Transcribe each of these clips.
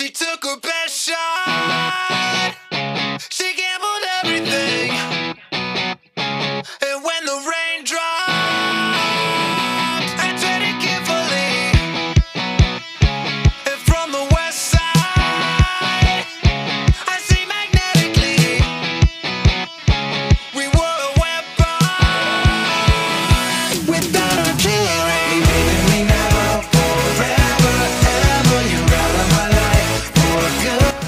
She took her best shot.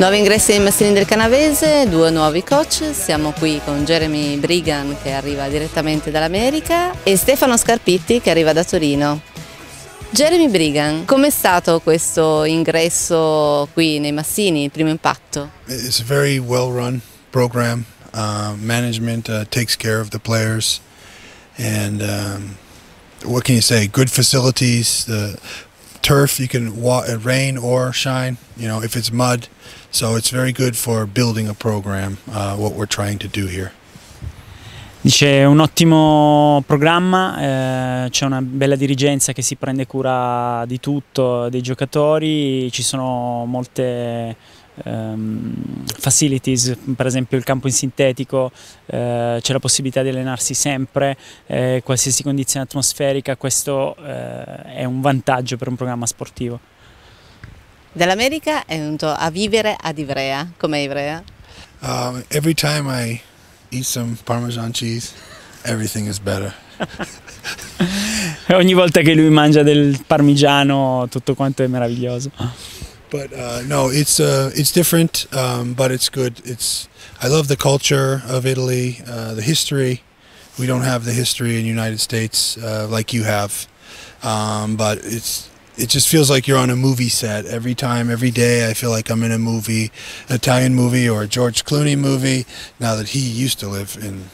Nuovi ingressi ai Massini del Canavese, due nuovi coach, siamo qui con Jeremy Brigan che arriva direttamente dall'America e Stefano Scarpitti che arriva da Torino. Jeremy Brigan, com'è stato questo ingresso qui nei Massini, il primo impatto? It's a very well run program. Uh, management uh, takes care of the players, and um, what can you say? Good facilities. The turf you can walk, uh, rain or shine. You know if it's mud, so it's very good for building a program. Uh, what we're trying to do here. Dice un ottimo programma, eh, c'è una bella dirigenza che si prende cura di tutto, dei giocatori, ci sono molte ehm, facilities, per esempio il campo in sintetico, eh, c'è la possibilità di allenarsi sempre, eh, qualsiasi condizione atmosferica, questo eh, è un vantaggio per un programma sportivo. Dall'America è venuto a vivere ad Ivrea, com'è Ivrea? Um, every time I eat some Parmesan cheese, everything is better. Ogni volta che lui mangia del parmigiano tutto quanto è meraviglioso. But uh, no, it's uh, it's different, um, but it's good. It's I love the culture of Italy, uh, the history. We don't have the history in the United States uh, like you have, um, but it's it just feels like you're on a movie set every time, every day. I feel like I'm in a movie, an Italian movie or a George Clooney movie. Now that he used to live in,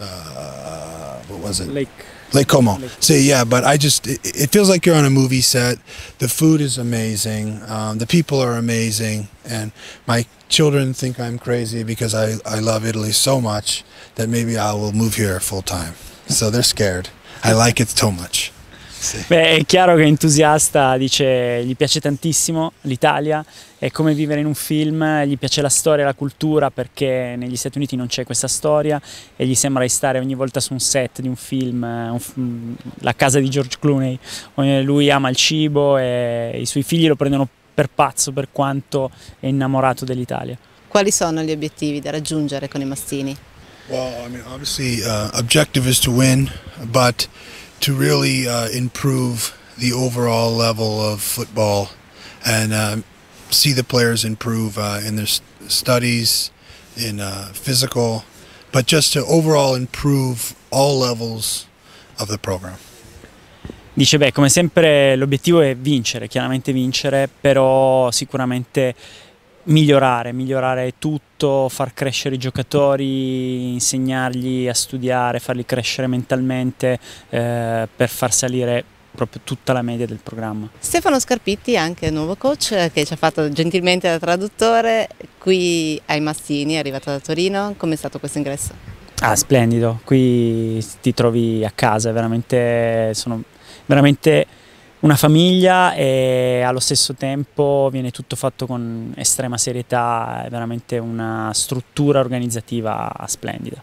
uh, what was it? Lake. Lake Como. Lake- See, yeah, but I just it, it feels like you're on a movie set. The food is amazing. Um, the people are amazing, and my children think I'm crazy because I I love Italy so much that maybe I will move here full time. So they're scared. I like it so much. Sì. Beh, è chiaro che è entusiasta, dice gli piace tantissimo l'Italia, è come vivere in un film, gli piace la storia e la cultura perché negli Stati Uniti non c'è questa storia e gli sembra di stare ogni volta su un set di un film, eh, un film- la casa di George Clooney, Eh, lui ama il cibo e i suoi figli lo prendono per pazzo per quanto è innamorato dell'Italia. Quali sono gli obiettivi da raggiungere con i Massini? Well, I mean, obviously, uh, objective is to win, but to really uh, improve the overall level of football and um see the players improve uh, in their studies, in uh, physical, but just to overall improve all levels of the program. Dice, beh, come sempre l'obiettivo è vincere, chiaramente vincere, però sicuramente migliorare, migliorare tutto, far crescere i giocatori, insegnargli a studiare, farli crescere mentalmente eh, per far salire proprio tutta la media del programma. Stefano Scarpitti, anche nuovo coach, che ci ha fatto gentilmente da traduttore qui ai Massini, è arrivato da Torino. Com'è stato questo ingresso? Ah, splendido, qui ti trovi a casa, è veramente, sono veramente una famiglia e allo stesso tempo viene tutto fatto con estrema serietà, è veramente una struttura organizzativa splendida.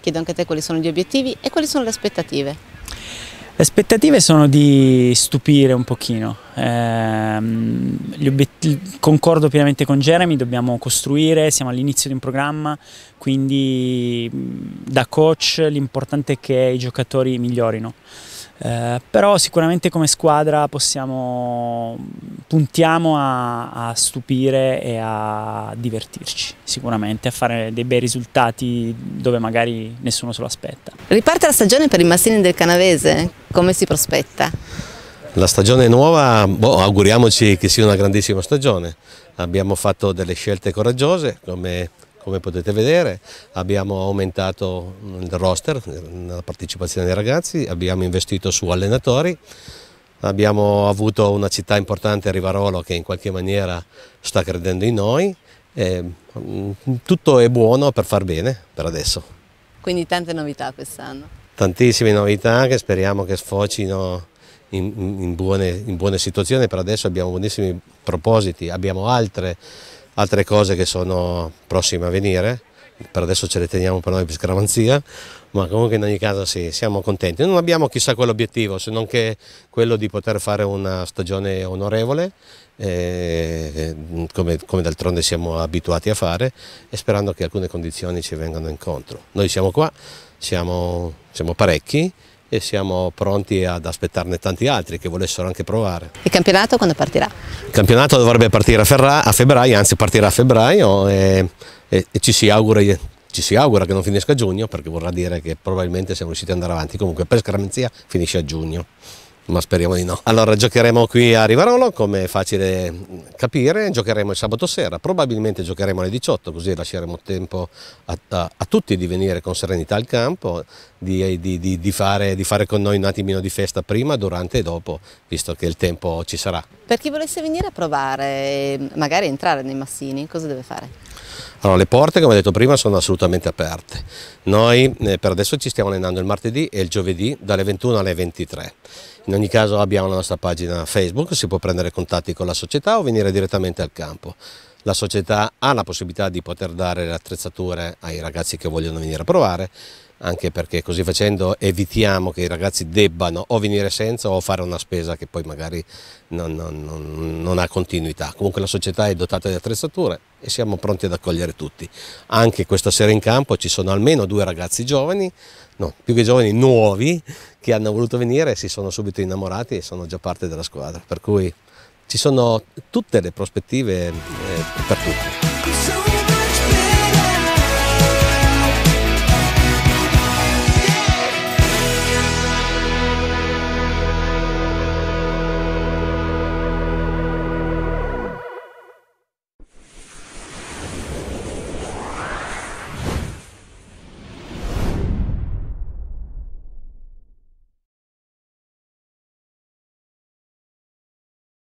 Chiedo anche a te quali sono gli obiettivi e quali sono le aspettative. Le aspettative sono di stupire un pochino, obiet- concordo pienamente con Jeremy, dobbiamo costruire, siamo all'inizio di un programma, quindi da coach l'importante è che i giocatori migliorino. Eh, però sicuramente come squadra possiamo, puntiamo a, a stupire e a divertirci, sicuramente, a fare dei bei risultati dove magari nessuno se lo aspetta. Riparte la stagione per i Massini del Canavese, come si prospetta? La stagione nuova, boh, auguriamoci che sia una grandissima stagione. Abbiamo fatto delle scelte coraggiose, come, come potete vedere, abbiamo aumentato il roster, la partecipazione dei ragazzi, abbiamo investito su allenatori, abbiamo avuto una città importante a Rivarolo che in qualche maniera sta credendo in noi. E, mm, tutto è buono per far bene per adesso. Quindi tante novità quest'anno. Tantissime novità che speriamo che sfocino in, in buone, in buone situazioni, per adesso abbiamo buonissimi propositi, abbiamo altre, altre cose che sono prossime a venire, per adesso ce le teniamo per noi per scaramanzia, ma comunque in ogni caso sì, siamo contenti. Non abbiamo chissà quell'obiettivo, se non che quello di poter fare una stagione onorevole, eh, come, come d'altronde siamo abituati a fare, e sperando che alcune condizioni ci vengano incontro. Noi siamo qua, siamo, siamo parecchi e siamo pronti ad aspettarne tanti altri che volessero anche provare. Il campionato quando partirà? Il campionato dovrebbe partire a, Ferra- a febbraio, anzi partirà a febbraio e, e- e ci, si augura, ci si augura che non finisca a giugno perché vorrà dire che probabilmente siamo riusciti ad andare avanti. Comunque per Scramenzia finisce a giugno. Ma speriamo di no. Allora giocheremo qui a Rivarolo, come è facile capire, giocheremo il sabato sera, probabilmente giocheremo alle 18, così lasceremo tempo a, a- a tutti di venire con serenità al campo, di, di- di- fare, di fare con noi un attimino di festa prima, durante e dopo, visto che il tempo ci sarà. Per chi volesse venire a provare magari entrare nei massini, cosa deve fare? Allora, le porte, come ho detto prima, sono assolutamente aperte. Noi eh, per adesso ci stiamo allenando il martedì e il giovedì dalle 21 alle 23. In ogni caso abbiamo la nostra pagina Facebook, si può prendere contatti con la società o venire direttamente al campo. La società ha la possibilità di poter dare le attrezzature ai ragazzi che vogliono venire a provare, anche perché così facendo evitiamo che i ragazzi debbano o venire senza o fare una spesa che poi magari non, non- non- non ha continuità. Comunque la società è dotata di attrezzature e siamo pronti ad accogliere tutti. Anche questa sera in campo ci sono almeno due ragazzi giovani, no, più che giovani, nuovi, che hanno voluto venire e si sono subito innamorati e sono già parte della squadra. Per cui ci sono tutte le prospettive eh, per tutti.